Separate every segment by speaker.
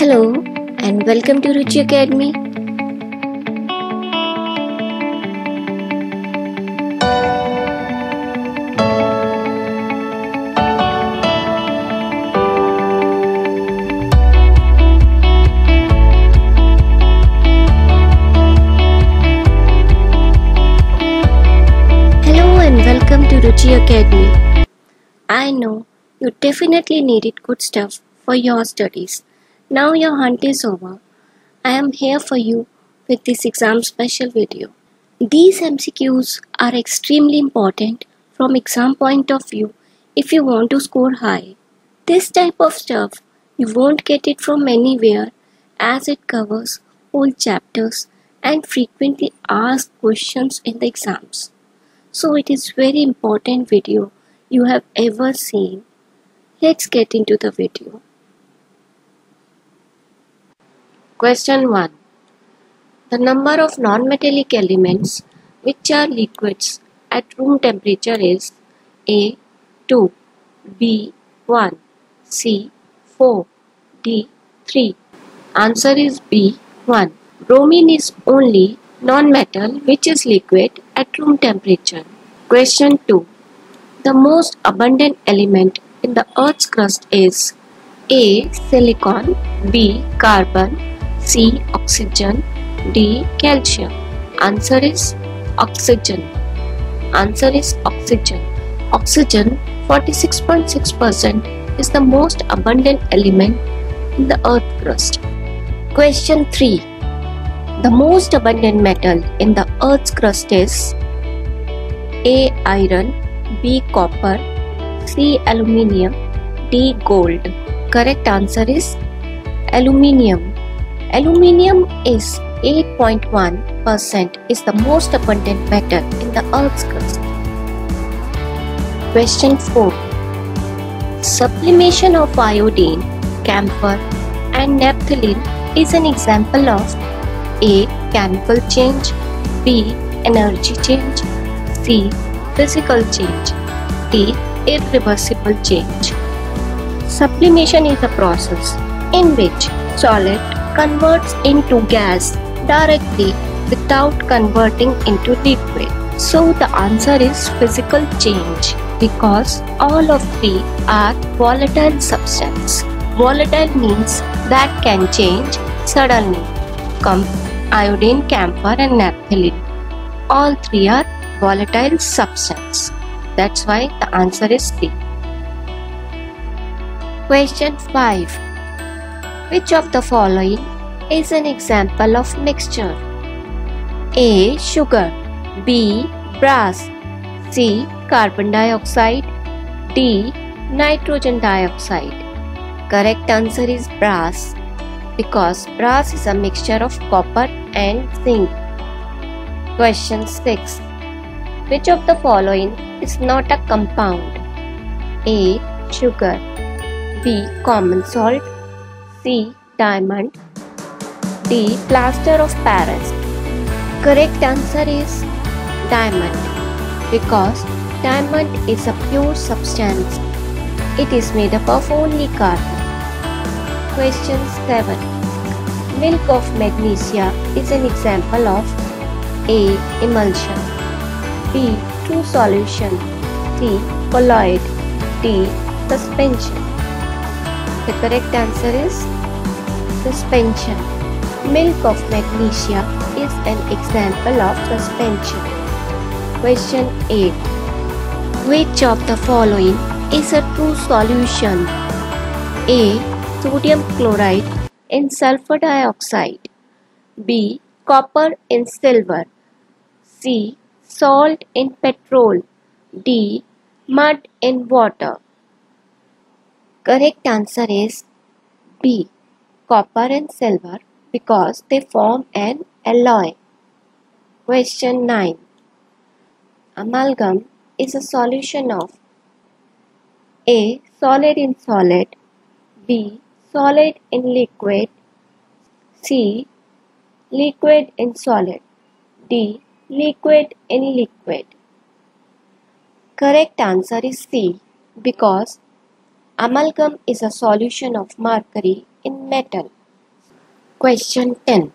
Speaker 1: Hello and welcome to Ruchi Academy. Hello and welcome to Ruchi Academy. I know you definitely needed good stuff for your studies. Now your hunt is over. I am here for you with this exam special video. These MCQs are extremely important from exam point of view if you want to score high. This type of stuff you won't get it from anywhere as it covers whole chapters and frequently asked questions in the exams. So it is very important video you have ever seen. Let's get into the video. Question 1. The number of non-metallic elements which are liquids at room temperature is A 2, B 1, C 4, D 3. Answer is B 1. Bromine is only non-metal which is liquid at room temperature. Question 2. The most abundant element in the Earth's crust is A. Silicon B. Carbon C. Oxygen D. Calcium Answer is oxygen. Answer is oxygen. Oxygen 46.6% is the most abundant element in the earth crust. Question 3. The most abundant metal in the earth's crust is A. Iron B. Copper C. Aluminium D. Gold Correct answer is Aluminium. Aluminium is 8.1% is the most abundant metal in the earth's crust. Question 4. Sublimation of iodine, camphor and naphthalene is an example of A. Chemical change B. Energy change C. Physical change D. Irreversible change Sublimation is a process in which solid converts into gas directly without converting into liquid. So the answer is physical change because all of three are volatile substance. Volatile means that can change suddenly. Come iodine, camphor and naphthalene. All three are volatile substance. That's why the answer is C. Question 5. Which of the following is an example of mixture? A. Sugar B. Brass C. Carbon dioxide D. Nitrogen dioxide Correct answer is brass because brass is a mixture of copper and zinc. Question 6. Which of the following is not a compound? A. Sugar B. Common salt C. Diamond D. Plaster of Paris Correct answer is diamond because diamond is a pure substance. It is made up of only carbon. Question 7. Milk of magnesia is an example of A. Emulsion B. True solution C. Colloid D. Suspension The correct answer is suspension. Milk of magnesia is an example of suspension. Question 8. Which of the following is a true solution? A. Sodium chloride in sulfur dioxide. B. Copper in silver. C. Salt in petrol. D. Mud in water. Correct answer is B. Copper and silver because they form an alloy. Question 9. Amalgam is a solution of A. Solid in solid B. Solid in liquid C. Liquid in solid D. Liquid in liquid Correct answer is C because amalgam is a solution of mercury in metal. Question 10.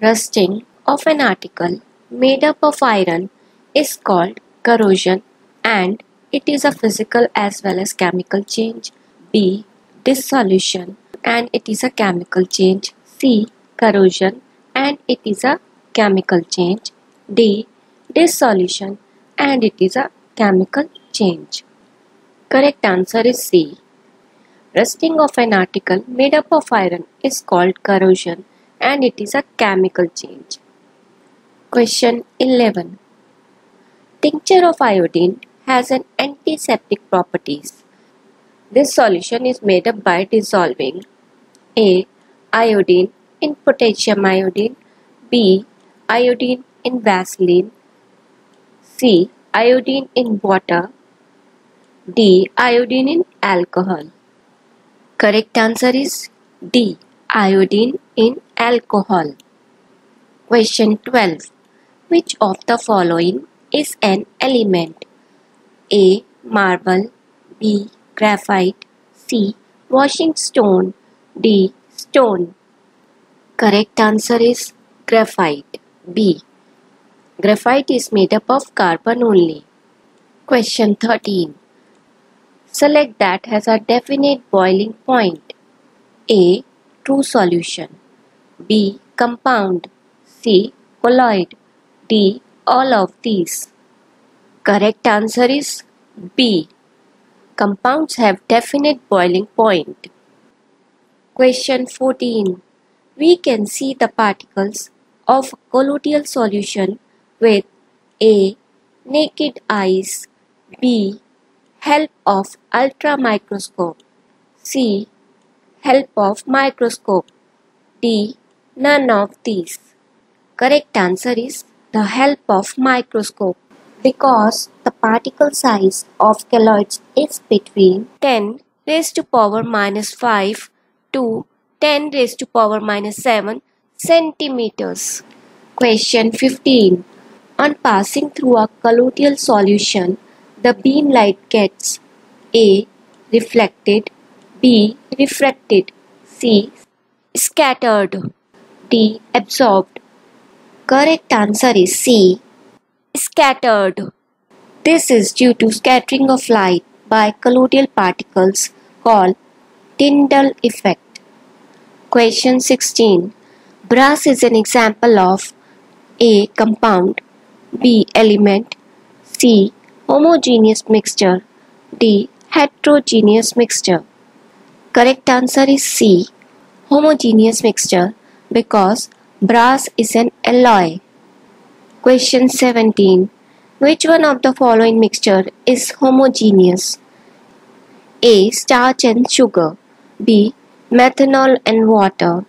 Speaker 1: Rusting of an article made up of iron is called corrosion and it is a physical as well as chemical change. B. Dissolution and it is a chemical change. C. Corrosion and it is a chemical change. D. Dissolution and it is a chemical change. Correct answer is C. Rusting of an article made up of iron is called corrosion and it is a chemical change. Question 11. Tincture of iodine has an antiseptic properties. This solution is made up by dissolving A. Iodine in potassium iodine B. Iodine in Vaseline C. Iodine in water D. Iodine in alcohol Correct answer is D. Iodine in alcohol. Question 12. Which of the following is an element? A. Marble B. Graphite C. Washing stone D. Stone Correct answer is graphite B. Graphite is made up of carbon only. Question 13. Select that has a definite boiling point. A. True solution. B. Compound. C. Colloid. D. All of these. Correct answer is B. Compounds have definite boiling point. Question 14. We can see the particles of colloidal solution with A. Naked eyes B help of ultramicroscope. C. Help of microscope. D. None of these. Correct answer is the help of microscope because the particle size of colloids is between 10 raised to power minus 5 to 10 raised to power minus 7 centimeters. Question 15. On passing through a colloidal solution, the beam light gets A. Reflected B. Refracted C. Scattered D. Absorbed Correct answer is C. Scattered This is due to scattering of light by colloidal particles called Tyndall effect. Question 16. Brass is an example of A. Compound B. Element C homogeneous mixture D. Heterogeneous mixture Correct answer is C. Homogeneous mixture because brass is an alloy. Question 17. Which one of the following mixture is homogeneous? A. Starch and sugar B. Methanol and water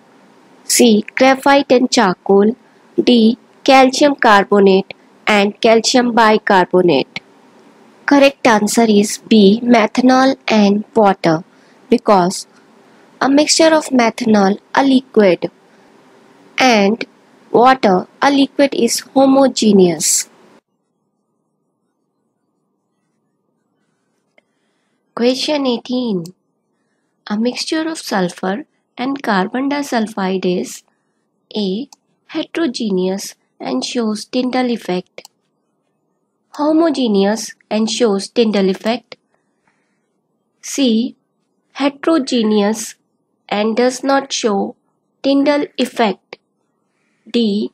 Speaker 1: C. Graphite and charcoal D. Calcium carbonate and calcium bicarbonate Correct answer is B. Methanol and water because a mixture of methanol, a liquid, and water, a liquid is homogeneous. Question 18. A mixture of sulfur and carbon disulfide is A. Heterogeneous and shows Tyndall effect homogeneous and shows Tyndall effect. C. Heterogeneous and does not show Tyndall effect. D.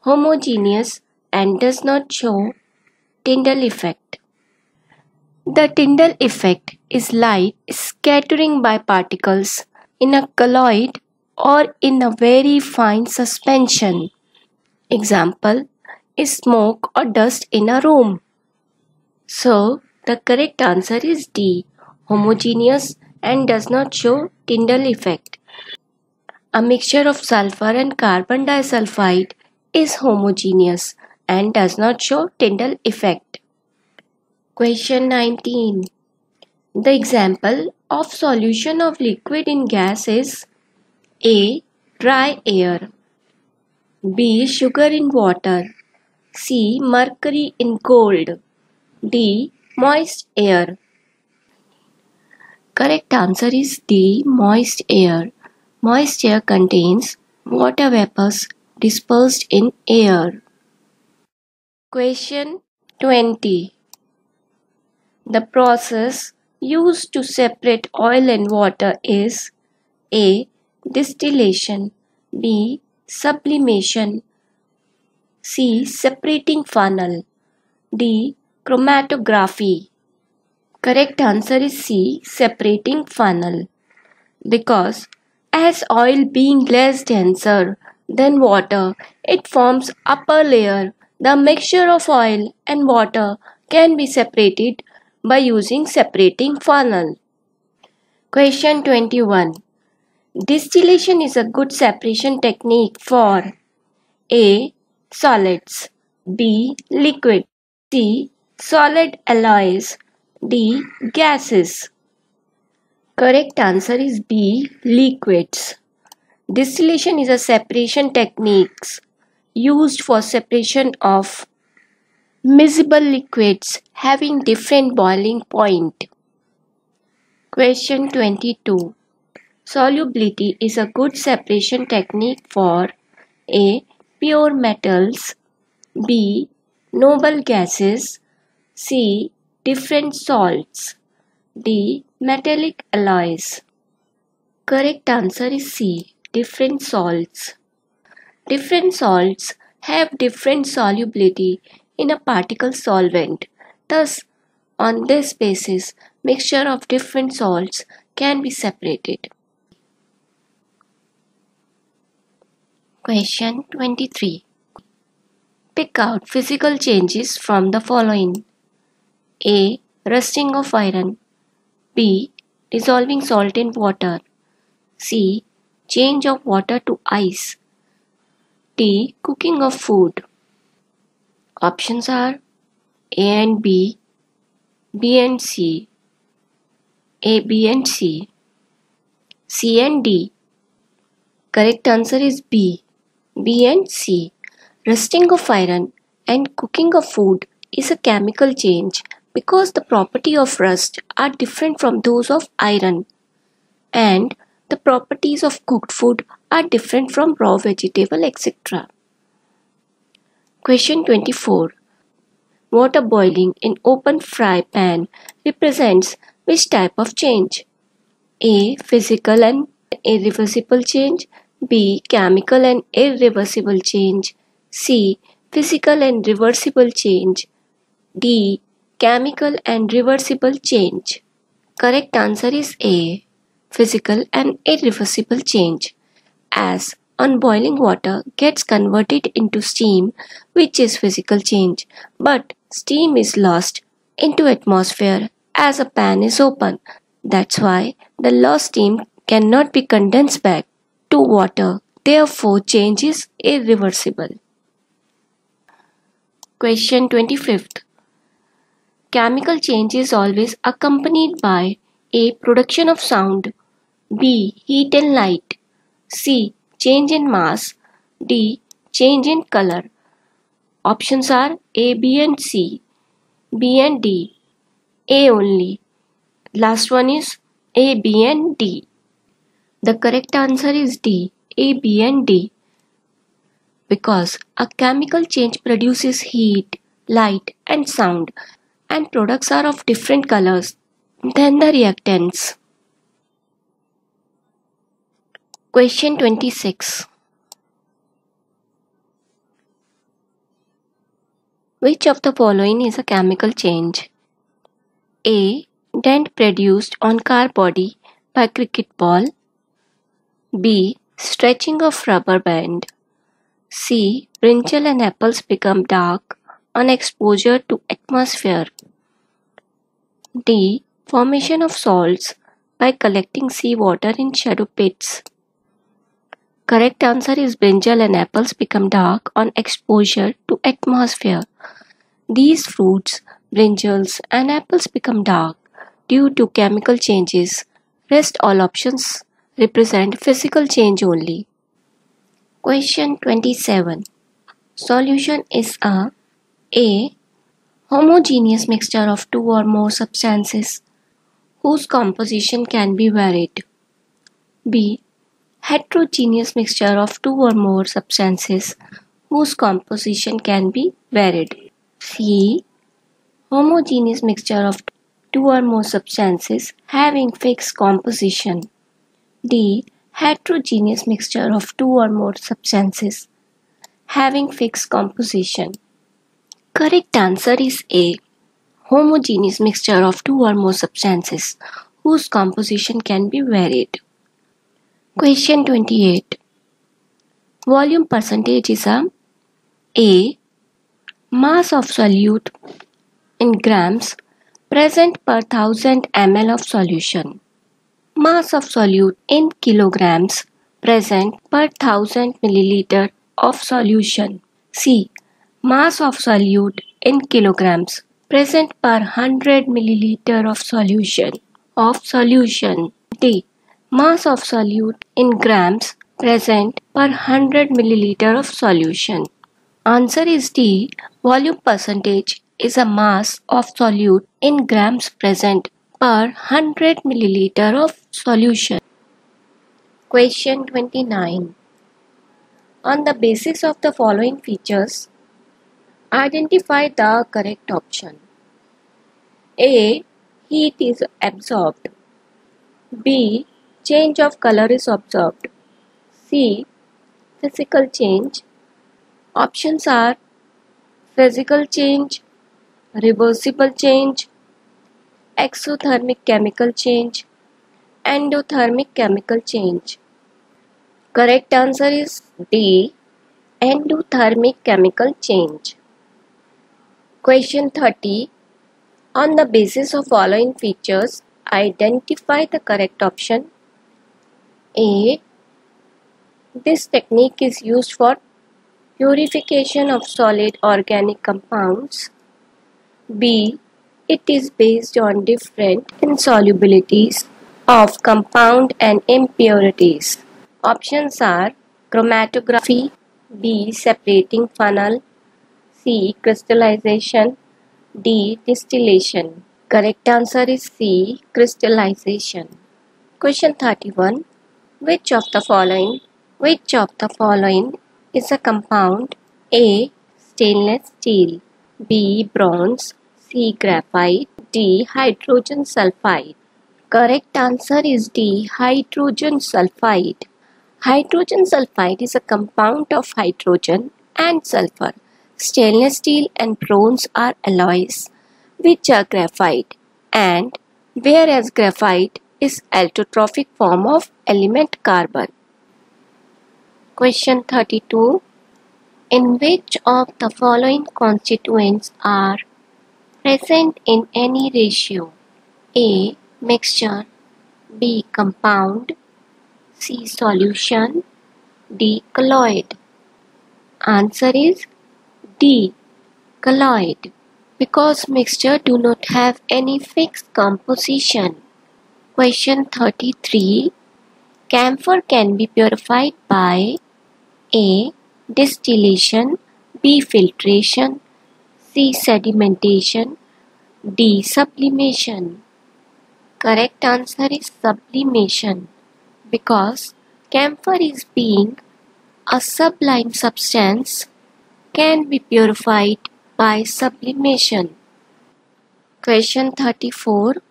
Speaker 1: Homogeneous and does not show Tyndall effect. The Tyndall effect is light scattering by particles in a colloid or in a very fine suspension. Example is smoke or dust in a room? So, the correct answer is D. Homogeneous and does not show Tyndall effect. A mixture of sulfur and carbon disulfide is homogeneous and does not show Tyndall effect. Question 19. The example of solution of liquid in gas is A. Dry air B. Sugar in water C. Mercury in gold. D. Moist air. Correct answer is D. Moist air. Moist air contains water vapors dispersed in air. Question 20. The process used to separate oil and water is A. Distillation B. Sublimation C. Separating funnel D. Chromatography Correct answer is C. Separating funnel because as oil being less denser than water, it forms upper layer. The mixture of oil and water can be separated by using separating funnel. Question 21. Distillation is a good separation technique for A. Solids B. Liquid C. Solid alloys D. Gases Correct answer is B. Liquids. Distillation is a separation techniques used for separation of miscible liquids having different boiling point. Question 22. Solubility is a good separation technique for A. Pure metals B. Noble gases C. Different salts D. Metallic alloys Correct answer is C. Different salts Different salts have different solubility in a particle solvent. Thus, on this basis, mixture of different salts can be separated. Question 23. Pick out physical changes from the following. A. Rusting of iron. B. Dissolving salt in water. C. Change of water to ice. D. Cooking of food. Options are A and B, B and C, A, B and C, C and D. Correct answer is B, B and C. Rusting of iron and cooking of food is a chemical change because the property of rust are different from those of iron and the properties of cooked food are different from raw vegetable etc. Question 24. Water boiling in open fry pan represents which type of change? A. Physical and irreversible change. B. Chemical and irreversible change. C. Physical and reversible change. D. Chemical and reversible change. Correct answer is A. Physical and irreversible change. As on boiling water gets converted into steam which is physical change but steam is lost into atmosphere as a pan is open. That's why the lost steam cannot be condensed back to water therefore change is irreversible. Question 25th. Chemical change is always accompanied by A. Production of sound B. Heat and light C change in mass, D. Change in color. Options are A, B and C, B and D, A only. Last one is A, B and D. The correct answer is D, A, B and D. Because a chemical change produces heat, light and sound and products are of different colors than the reactants. Question 26 Which of the following is a chemical change? A. Dent produced on car body by cricket ball. B. Stretching of rubber band. C. Brinjal and apples become dark on exposure to atmosphere. D. Formation of salts by collecting seawater in shadow pits. Correct answer is brinjal and apples become dark on exposure to atmosphere. These fruits, brinjals and apples become dark due to chemical changes. Rest all options represent physical change only. Question 27. Solution is a A. Homogeneous mixture of two or more substances whose composition can be varied. B heterogeneous mixture of two or more substances whose composition can be varied. C. Homogeneous mixture of two or more substances having fixed composition. D. Heterogeneous mixture of two or more substances having fixed composition. Correct answer is A. Homogeneous mixture of two or more substances whose composition can be varied. Question 28. Volume percentage is a A. Mass of solute in grams present per 1000 ml of solution. Mass of solute in kilograms present per 1000 milliliter of solution. C. Mass of solute in kilograms present per 100 milliliter of solution. Of solution. D mass of solute in grams present per 100 milliliter of solution. Answer is D. Volume percentage is a mass of solute in grams present per 100 milliliter of solution. Question 29. On the basis of the following features, identify the correct option. A. Heat is absorbed. B. Change of color is observed. C. Physical change. Options are physical change, reversible change, exothermic chemical change, endothermic chemical change. Correct answer is D. Endothermic chemical change. Question 30. On the basis of following features, identify the correct option a. This technique is used for purification of solid organic compounds. B. It is based on different insolubilities of compound and impurities. Options are chromatography, B. Separating funnel, C. Crystallization, D. Distillation. Correct answer is C. Crystallization. Question 31. Which of the following which of the following is a compound A. Stainless steel B. Bronze C. Graphite D. Hydrogen sulfide Correct answer is D. Hydrogen sulfide Hydrogen sulfide is a compound of hydrogen and sulfur. Stainless steel and bronze are alloys which are graphite and whereas graphite is allotrophic form of element carbon. Question 32. In which of the following constituents are present in any ratio? A. Mixture B. Compound C. Solution D. Colloid Answer is D. Colloid because mixture do not have any fixed composition. Question 33. Camphor can be purified by A. Distillation B. Filtration C. Sedimentation D. Sublimation Correct answer is sublimation because camphor is being a sublime substance can be purified by sublimation. Question 34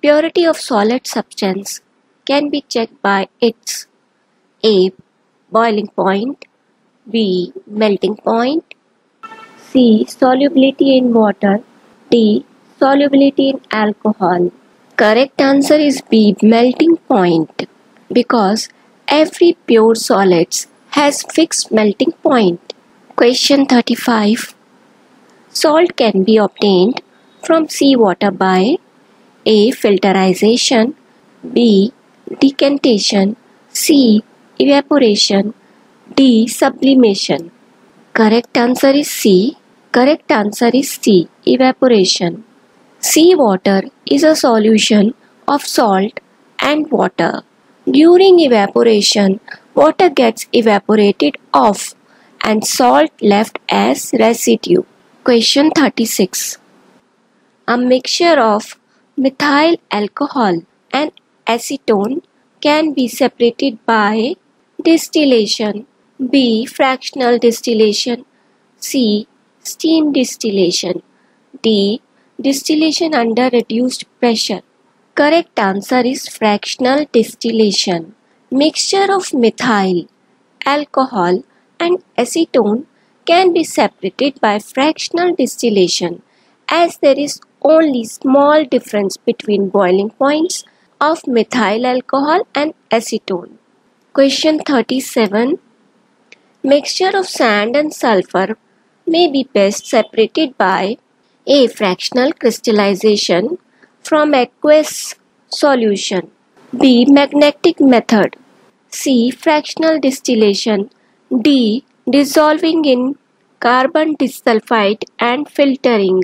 Speaker 1: Purity of solid substance can be checked by its A. Boiling point B. Melting point C. Solubility in water D. Solubility in alcohol Correct answer is B. Melting point because every pure solids has fixed melting point. Question 35 Salt can be obtained from seawater by a. Filterization B. Decantation C. Evaporation D. Sublimation Correct answer is C. Correct answer is C. Evaporation Seawater is a solution of salt and water. During evaporation, water gets evaporated off and salt left as residue. Question 36. A mixture of methyl alcohol and acetone can be separated by distillation. B. Fractional distillation. C. Steam distillation. D. Distillation under reduced pressure. Correct answer is fractional distillation. Mixture of methyl, alcohol and acetone can be separated by fractional distillation as there is only small difference between boiling points of methyl alcohol and acetone. Question 37 Mixture of sand and sulfur may be best separated by a fractional crystallization from aqueous solution B. Magnetic method C. Fractional distillation D. Dissolving in carbon disulfide and filtering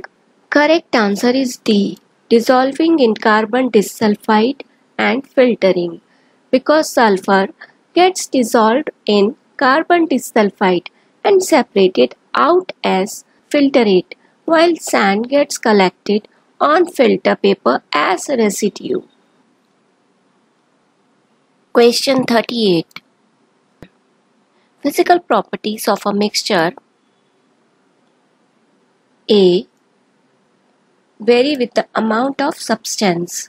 Speaker 1: Correct answer is D. Dissolving in carbon disulfide and filtering. Because sulfur gets dissolved in carbon disulfide and separated out as filtrate while sand gets collected on filter paper as a residue. Question 38 Physical properties of a mixture A vary with the amount of substance.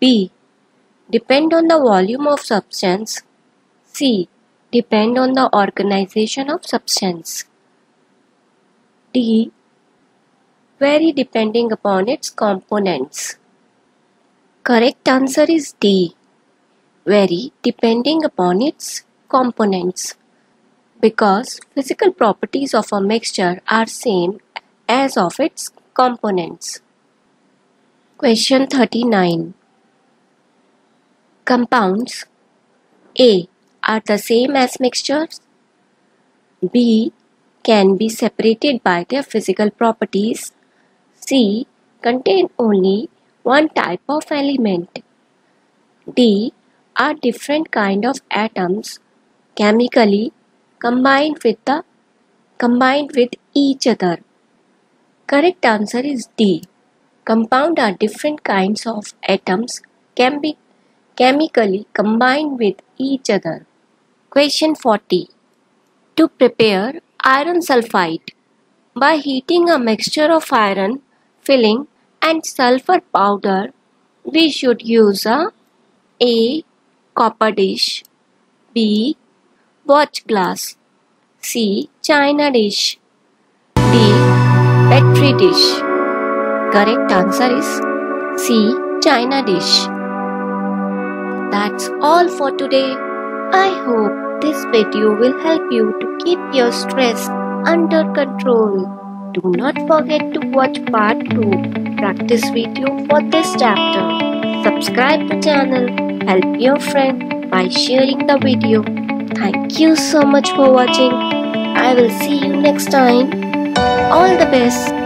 Speaker 1: B. Depend on the volume of substance. C. Depend on the organization of substance. D. Vary depending upon its components. Correct answer is D. Vary depending upon its components. Because physical properties of a mixture are same as of its components. Question 39 Compounds A are the same as mixtures. B can be separated by their physical properties. C contain only one type of element. D are different kind of atoms chemically combined with the combined with each other. Correct answer is D. Compound are different kinds of atoms can be chemically combined with each other. Question 40. To prepare iron sulfide by heating a mixture of iron filling and sulfur powder, we should use a A. Copper dish B. Watch glass C. China dish D Petri dish. Correct answer is C. China dish. That's all for today. I hope this video will help you to keep your stress under control. Do not forget to watch part 2 practice video for this chapter. Subscribe the channel. Help your friend by sharing the video. Thank you so much for watching. I will see you next time. All the best.